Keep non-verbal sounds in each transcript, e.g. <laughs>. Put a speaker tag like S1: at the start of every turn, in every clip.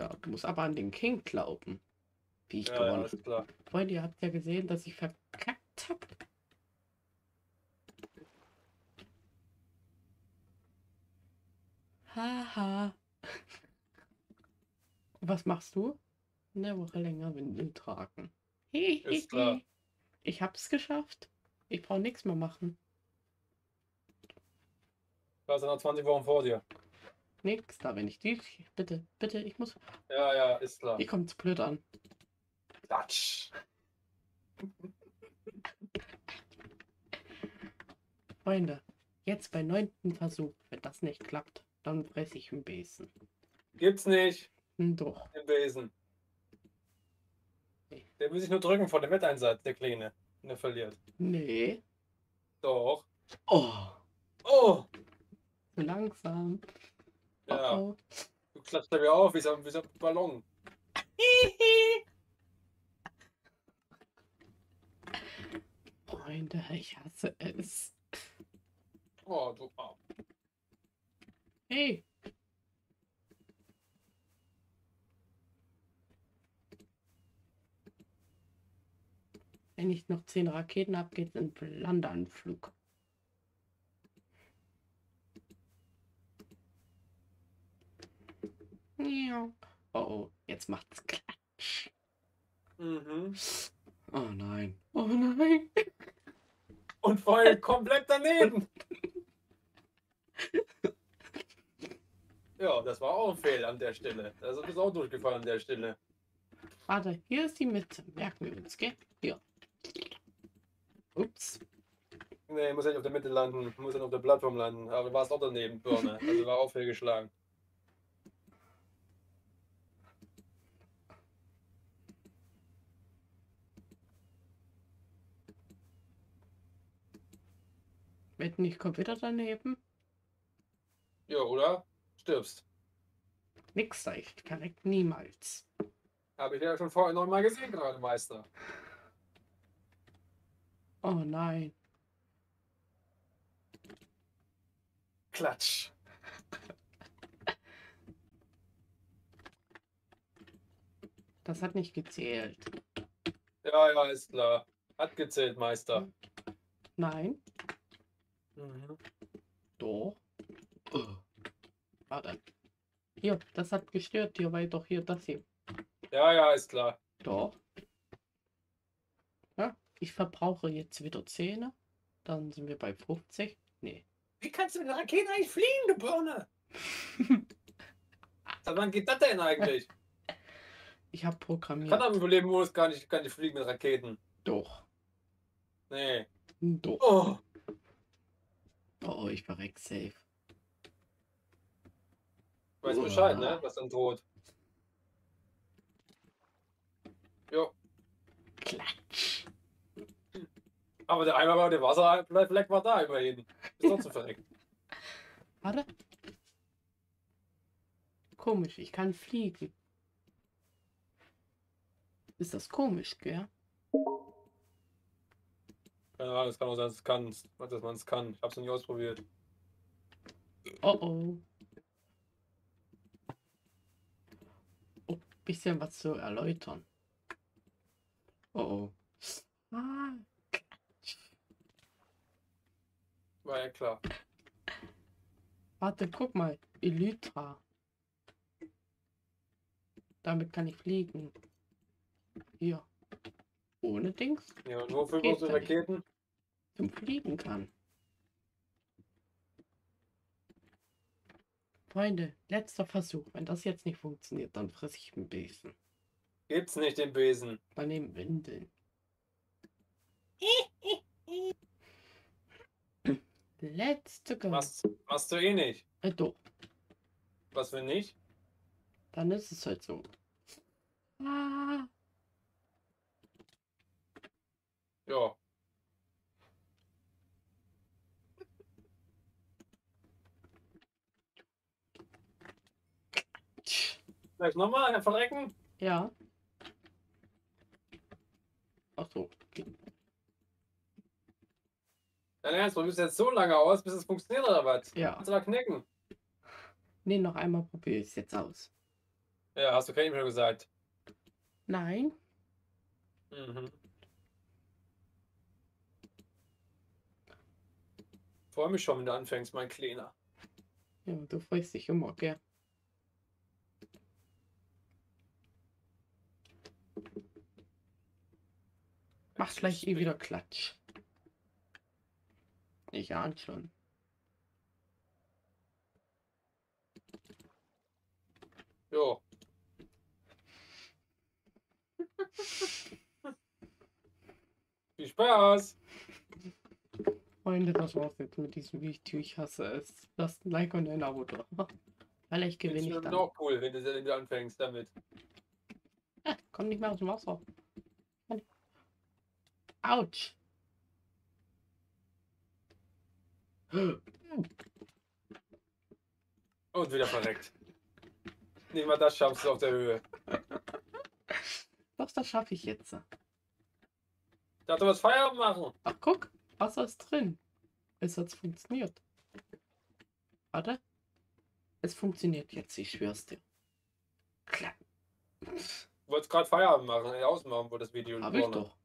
S1: Ja, du musst aber an den King glauben. Wie ich
S2: Ja, ja,
S1: gewonnen
S2: klar.
S1: Freunde, ihr habt ja gesehen, dass ich verkackt hab. Haha. <laughs> Was machst du? Eine Woche länger Windeln tragen.
S2: Ist klar.
S1: Ich hab's geschafft. Ich brauche nichts mehr machen.
S2: Du hast ja noch 20 Wochen vor dir.
S1: Nix, da wenn ich die. Bitte, bitte, ich muss.
S2: Ja, ja, ist klar.
S1: Ich komme zu blöd an.
S2: Klatsch. <laughs>
S1: Freunde, jetzt bei neunten Versuch, wenn das nicht klappt, dann fresse ich einen Besen.
S2: Gibt's nicht,
S1: Hm, Doch.
S2: den Besen. Der will sich nur drücken vor dem Wetteinsatz, der Kleine. wenn er verliert.
S1: Nee.
S2: Doch.
S1: Oh,
S2: Oh!
S1: langsam.
S2: Ja,
S1: Oh,
S2: du klatscht da wieder auf wie so, wie so ein Ballon.
S1: oh. <laughs> Freunde, ich hasse es.
S2: Oh, du Arm.
S1: Hey. Wenn ich noch zehn Raketen habe, geht's in Landeanflug. Ja. Oh, oh, jetzt macht's <laughs> Klatsch.
S2: Mhm.
S1: Oh nein. Oh nein.
S2: Und voll komplett daneben. Ja, das war auch ein Fehl an der Stelle. Also ist auch durchgefallen an der Stelle.
S1: Warte, hier ist die Mitte. Merken wir uns, gell? Hier. Ups.
S2: Nee, muss ja nicht auf der Mitte landen, muss ja auf der Plattform landen. Aber du warst auch daneben, Birne. Also war auch fehlgeschlagen.
S1: Wenn nicht, wieder daneben.
S2: Ja, oder? Stirbst.
S1: Nix leicht. Korrekt niemals.
S2: Habe ich ja schon vorher noch mal gesehen, gerade Meister.
S1: Oh nein.
S2: Klatsch.
S1: Das hat nicht gezählt.
S2: Ja, ja, ist klar. Hat gezählt, Meister.
S1: Nein.
S2: Mhm.
S1: Doch. Oh. Warte. Hier, das hat gestört hier, weil doch hier das hier.
S2: Ja, ja, ist klar.
S1: Doch. Ja, ich verbrauche jetzt wieder Zähne. Dann sind wir bei 50. Nee.
S2: Wie kannst du mit der Rakete eigentlich fliegen, du Birne? <laughs> Seit wann geht das denn eigentlich?
S1: Ich habe programmiert.
S2: Kann aber überleben, wo es gar nicht, gar nicht fliegen mit Raketen.
S1: Doch.
S2: Nee.
S1: Doch.
S2: Oh,
S1: Oh, ich verreck safe.
S2: weiß Bescheid, ne? Was dann droht. Jo.
S1: Klatsch.
S2: Aber der Eimer war, der Wasserfleck war da immerhin. Ist trotzdem <laughs> verreckt.
S1: Warte. Komisch, ich kann fliegen. Ist das komisch, gell?
S2: Keine Ahnung, es kann auch sein, dass es kann, dass man es kann. Ich hab's noch nie ausprobiert.
S1: Oh oh. Oh, bisschen was zu erläutern. Oh oh. Ah,
S2: War ja klar.
S1: warte, guck mal. Elytra. Damit kann ich fliegen. Hier. Ohne Dings
S2: Ja, nur für große
S1: nicht.
S2: Raketen.
S1: Zum Fliegen kann. Freunde, letzter Versuch. Wenn das jetzt nicht funktioniert, dann fresse ich einen Besen.
S2: Gibt's nicht den Besen.
S1: Dann nehmen Windeln. <laughs> Letzte.
S2: Machst, machst du eh nicht.
S1: Äh, doch.
S2: Was wenn nicht?
S1: Dann ist es halt so. Ah,
S2: Ja. Vielleicht nochmal verrecken?
S1: ja. Ach so.
S2: Dein Ernst, du bist jetzt so lange aus, bis es funktioniert oder was?
S1: Ja.
S2: Kannst du da knicken?
S1: Nee, noch einmal probiere ich es jetzt aus.
S2: Ja, hast du eben schon gesagt.
S1: Nein.
S2: Mhm. Freue mich schon, wenn du anfängst, mein Kleiner.
S1: Ja, du freust dich immer, gell? Mach gleich eh wieder Klatsch. Ich ahne schon.
S2: Jo. <laughs> Viel Spaß!
S1: Freunde, das war's jetzt mit diesem Video. Ich hasse es. Lasst ein Like und ein Abo da. Vielleicht gewinne ich
S2: Das
S1: dann.
S2: auch cool, wenn du, wenn du anfängst damit.
S1: Ah, komm nicht mehr aus dem Wasser. Autsch.
S2: Und wieder verreckt. Nicht mal das schaffst du auf der Höhe.
S1: Doch, das schaffe ich jetzt.
S2: Ich dachte, was Feierabend machen.
S1: Ach, guck. Wasser ist drin. Es hat funktioniert. Warte. Es funktioniert jetzt, ich schwör's dir. Klack.
S2: Du wolltest gerade Feierabend machen, ausmachen, wo das Video
S1: Hab ich doch.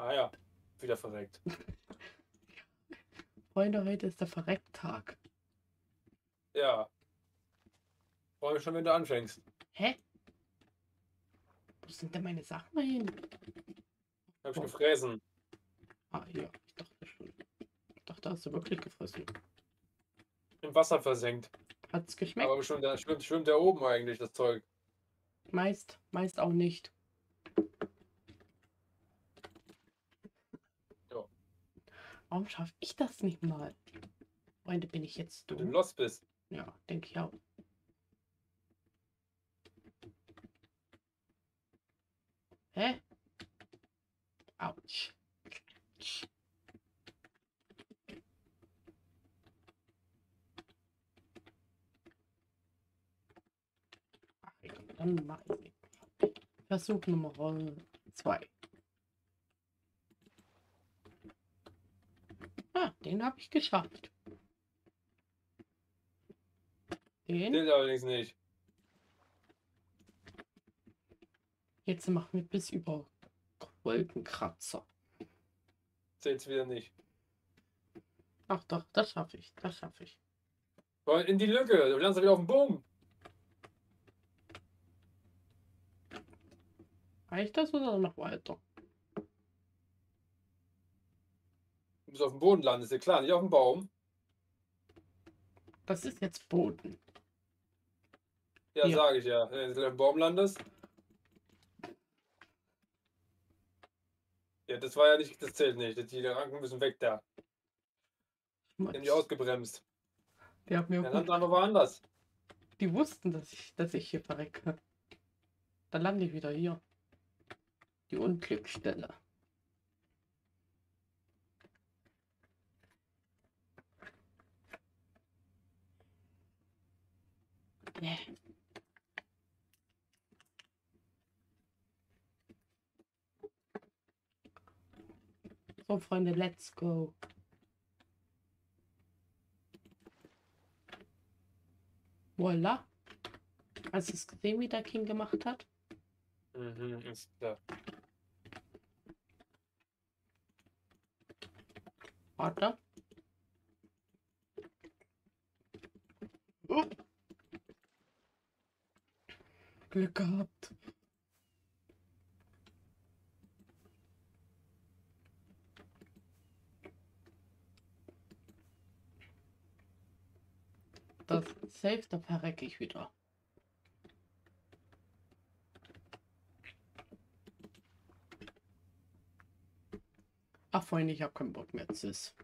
S2: Ah ja, wieder verreckt. <laughs>
S1: Freunde, heute ist der Verrecktag.
S2: Ja. Freue mich schon, wenn du anfängst.
S1: Hä? Wo sind denn meine Sachen hin?
S2: Hab ich
S1: Oh.
S2: gefräsen.
S1: Ah, hier. Ich dachte schon. Ich dachte, hast du wirklich gefressen.
S2: Im Wasser versenkt.
S1: Hat's geschmeckt?
S2: Aber schwimmt schwimmt, schwimmt der oben eigentlich, das Zeug.
S1: Meist, meist auch nicht. warum schaffe ich das nicht mal? Freunde, bin ich jetzt doof?
S2: Wenn du los bist.
S1: Ja, denke ich auch. Hä? Autsch. Dann mache ich Versuch Nummer 2. den habe ich geschafft. Den?
S2: Den allerdings nicht.
S1: Jetzt machen wir bis über Wolkenkratzer.
S2: Zählt's wieder nicht.
S1: Ach doch, das schaffe ich. Das schaffe ich.
S2: In die Lücke. Du lernst wieder auf den Boden.
S1: Reicht das oder noch weiter?
S2: Du bist auf dem Boden landest, ja klar, nicht auf dem Baum.
S1: Das ist jetzt Boden.
S2: Ja,
S1: Ja.
S2: sage ich ja. Wenn du auf dem Baum landest. Ja, das war ja nicht, das zählt nicht. Die Ranken müssen weg da. Die haben die ausgebremst.
S1: Die haben mir
S2: Dann landen einfach woanders.
S1: die wussten, dass ich, dass ich hier verrecke. Dann lande ich wieder hier. Die Unglücksstelle. Nee. So, Freunde, let's go. Voila. Hast du es gesehen, wie der King gemacht hat?
S2: Mhm, ist klar.
S1: Warte. Glück gehabt. Das Safe, da verrecke ich wieder. Ach, Freunde, ich habe keinen Bock mehr. Tschüss.